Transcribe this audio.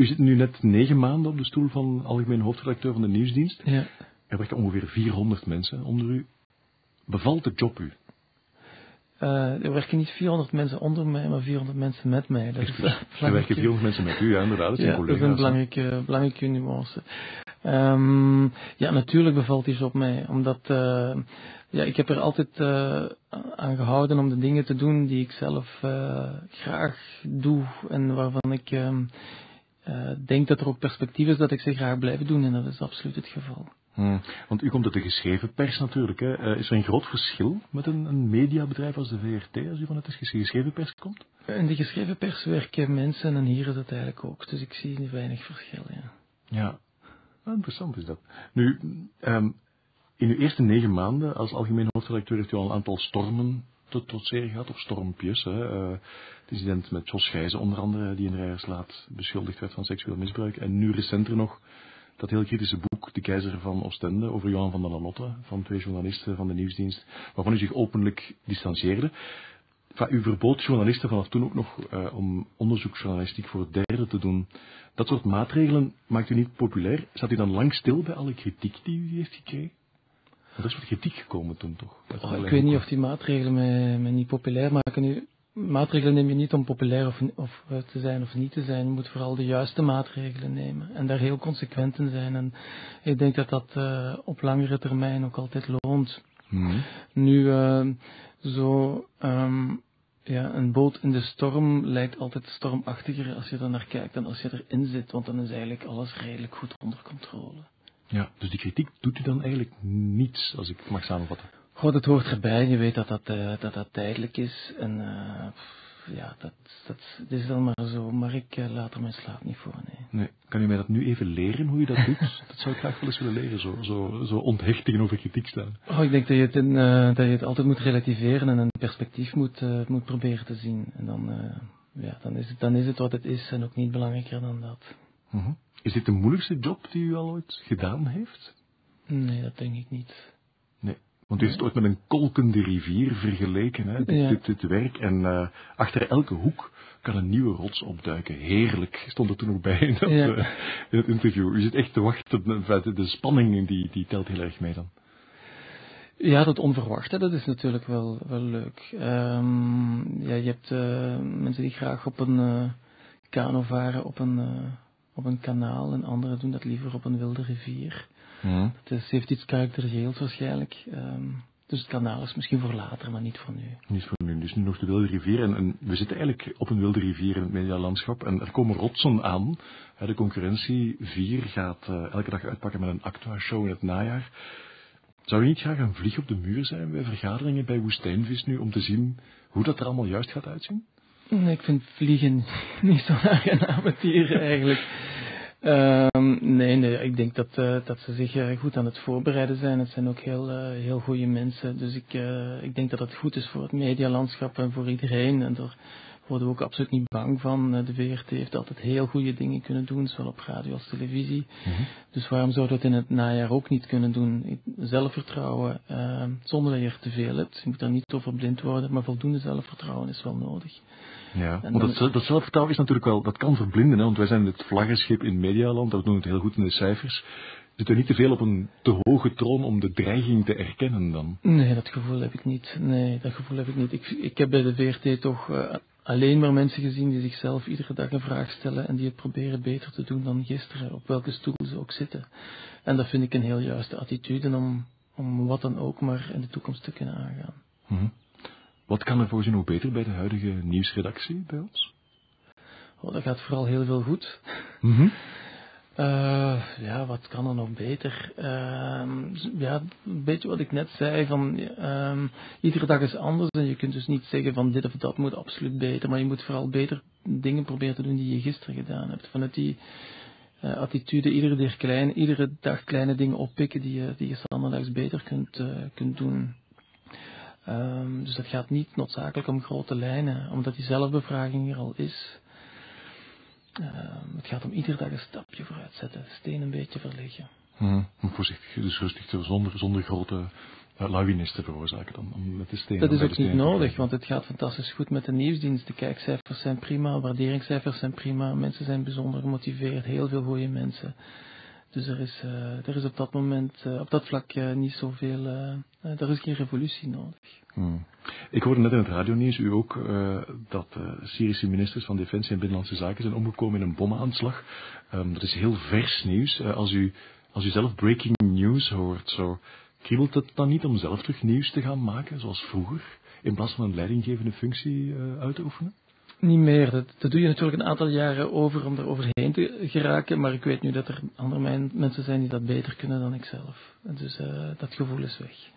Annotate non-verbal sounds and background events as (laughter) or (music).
U zit nu net negen maanden op de stoel van algemeen hoofdredacteur van de nieuwsdienst. Ja. Er werken ongeveer 400 mensen onder u. Bevalt de job u? Uh, er werken niet 400 mensen onder mij, maar 400 mensen met mij. Dat is, uh, (laughs) er werken 400 mensen met u, ja, inderdaad. Dat, ja, dat is een belangrijke, belangrijke nuance. Um, ja, natuurlijk bevalt die job mij, omdat uh, ja, ik heb er altijd aan gehouden om de dingen te doen die ik zelf graag doe en waarvan ik denk dat er ook perspectief is dat ik ze graag blijf doen en dat is absoluut het geval. Hmm. Want u komt uit de geschreven pers natuurlijk. Hè. Uh, is er een groot verschil met een, een, mediabedrijf als de VRT als u vanuit de geschreven pers komt? In de geschreven pers werken mensen en hier is het eigenlijk ook. Dus ik zie weinig verschil, ja. Ja, ah, interessant is dat. Nu, um, in uw eerste negen maanden als algemeen hoofdredacteur heeft u al een aantal stormen te trotseren gehad, of stormpjes. Hè. Uh, het incident met Jos Gijzen onder andere, die in Rijerslaat beschuldigd werd van seksueel misbruik. En nu recenter nog dat heel kritische boek, De Keizer van Oostende, over Johan van der Lanotte, van twee journalisten van de nieuwsdienst, waarvan u zich openlijk distancieerde. Enfin, u verbood journalisten vanaf toen ook nog uh, om onderzoeksjournalistiek voor het derde te doen. Dat soort maatregelen maakt u niet populair. Zat u dan lang stil bij alle kritiek die u heeft gekregen? Er is wat kritiek gekomen toen toch? Oh, ik weet niet of die maatregelen mij, mij niet populair maken. Nu, maatregelen neem je niet om populair of, of te zijn of niet te zijn. Je moet vooral de juiste maatregelen nemen en daar heel consequent in zijn. En ik denk dat dat uh, op langere termijn ook altijd loont. Hmm. Nu, uh, zo, um, ja, een boot in de storm lijkt altijd stormachtiger als je er naar kijkt dan als je erin zit, want dan is eigenlijk alles redelijk goed onder controle. Ja, dus die kritiek doet u dan eigenlijk niets, als ik mag samenvatten. God, het hoort erbij. Je weet dat dat, uh, dat, dat tijdelijk is. En uh, ja, dat, dat, dat, is dan maar zo. Maar ik uh, laat er mijn slaap niet voor, nee. nee. Kan u mij dat nu even leren, hoe je dat doet? (laughs) dat zou ik graag wel eens willen leren, zo, zo, zo onthecht tegenover kritiek staan. Oh, ik denk dat je, het in, dat je het altijd moet relativeren en een perspectief moet, moet proberen te zien. En dan, ja, dan, is het, dan is het wat het is en ook niet belangrijker dan dat. -huh. Is dit de moeilijkste job die u al ooit gedaan heeft? Nee, dat denk ik niet. Nee. Want u heeft het ooit met een kolkende rivier vergeleken, hè, dit, Ja. dit, dit werk. En uh, achter elke hoek kan een nieuwe rots opduiken. Heerlijk, stond er toen ook bij in, dat, Ja. uh, in het interview. U zit echt te wachten, de, de spanning die, die telt heel erg mee dan. Ja, dat onverwachte, dat is natuurlijk wel, wel leuk. Um, ja, je hebt uh, mensen die graag op een kano varen op een, op een kanaal en anderen doen dat liever op een wilde rivier. Het is, heeft iets karakterieels waarschijnlijk. Um, dus het kanaal is misschien voor later, maar niet voor nu. Niet voor nu, dus nu nog de wilde rivier. En, en we zitten eigenlijk op een wilde rivier in het medialandschap. En er komen rotsen aan. De concurrentie 4 gaat uh, elke dag uitpakken met een Actua-show in het najaar. Zou je niet graag een vlieg op de muur zijn bij vergaderingen bij Woestijnvis nu, om te zien hoe dat er allemaal juist gaat uitzien? Nee, ik vind vliegen (laughs) niet zo'n aangename dier eigenlijk. Um, nee, nee, ik denk dat, uh, dat ze zich uh, goed aan het voorbereiden zijn. Het zijn ook heel, uh, heel goede mensen. Dus ik, ik denk dat het goed is voor het medialandschap en voor iedereen. En daar worden we ook absoluut niet bang van. De VRT heeft altijd heel goede dingen kunnen doen, zowel op radio als televisie. Mm-hmm. Dus waarom zouden we het in het najaar ook niet kunnen doen? Zelfvertrouwen, zonder dat je er te veel hebt. Je moet daar niet over blind worden, maar voldoende zelfvertrouwen is wel nodig. Ja, want dat, dat zelfvertrouwen is natuurlijk wel, dat kan verblinden, hè, want wij zijn het vlaggenschip in Medialand, dat doen het heel goed in de cijfers. Zit er niet te veel op een te hoge troon om de dreiging te erkennen dan? Nee, dat gevoel heb ik niet. Nee, dat gevoel heb ik niet. Ik, ik heb bij de VRT toch uh, alleen maar mensen gezien die zichzelf iedere dag een vraag stellen en die het proberen beter te doen dan gisteren, op welke stoel ze ook zitten. En dat vind ik een heel juiste attitude om, om wat dan ook maar in de toekomst te kunnen aangaan. Mm-hmm. Wat kan er volgens u nog beter bij de huidige nieuwsredactie bij ons? Oh, dat gaat vooral heel veel goed. Mm-hmm. Uh, ja, wat kan er nog beter? Uh, ja, een beetje wat ik net zei, van uh, iedere dag is anders en je kunt dus niet zeggen van dit of dat moet absoluut beter, maar je moet vooral beter dingen proberen te doen die je gisteren gedaan hebt. Vanuit die uh, attitude, iedere dag, klein, iedere dag kleine dingen oppikken die je, die je standaardaags beter kunt, uh, kunt doen. Um, dus dat gaat niet noodzakelijk om grote lijnen, omdat die zelfbevraging er al is. Uh, het gaat om iedere dag een stapje vooruit zetten, steen een beetje verleggen. Hmm, voorzichtig, dus rustig, zonder, zonder grote uh, lawines te veroorzaken dan, om met de stenen. Dat is ook niet nodig, want het gaat fantastisch goed met de nieuwsdienst. De kijkcijfers zijn prima, waarderingscijfers zijn prima, mensen zijn bijzonder gemotiveerd, heel veel goede mensen. Dus er is, uh, er is op dat moment, uh, op dat vlak uh, niet zoveel, er is geen revolutie nodig. Hmm. Ik hoorde net in het radionieuws u ook dat Syrische ministers van Defensie en Binnenlandse Zaken zijn omgekomen in een bomaanslag. Um, dat is heel vers nieuws. als, u, als u zelf breaking news hoort, zo, kriebelt het dan niet om zelf terug nieuws te gaan maken, zoals vroeger, in plaats van een leidinggevende functie uit te oefenen? Niet meer. Dat, doe je natuurlijk een aantal jaren over om er overheen te geraken. Maar ik weet nu dat er andere mensen zijn die dat beter kunnen dan ik zelf. Dus uh, dat gevoel is weg.